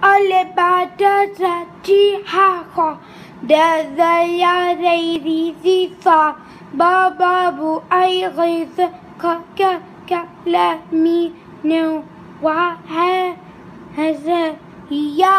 Alle Bade Sati Hako Dezaya Reiri Zisa Bababu Ayriz Kaka Kalami Nuwa Hazaya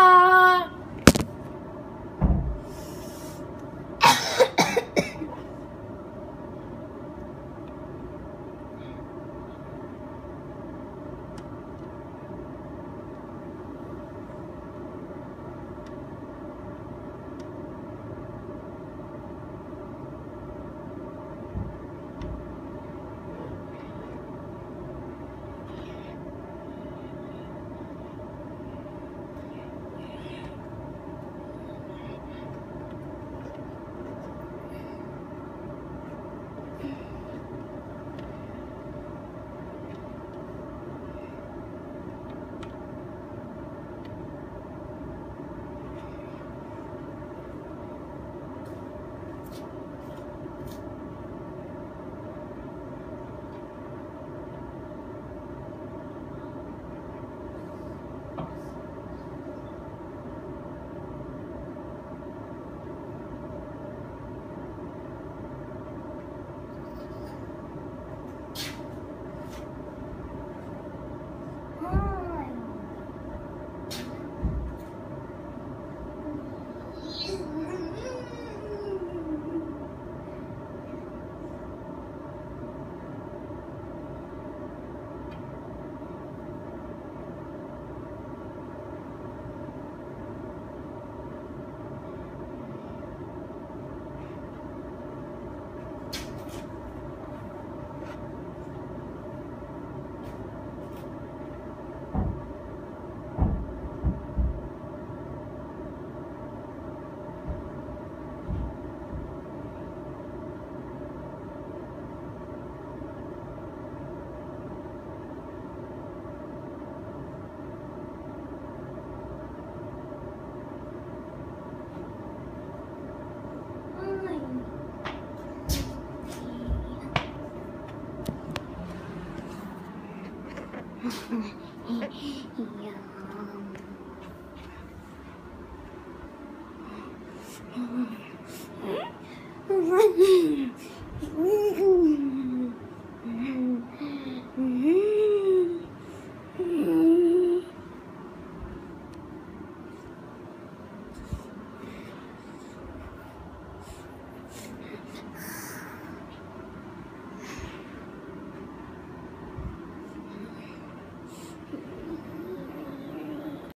Yum.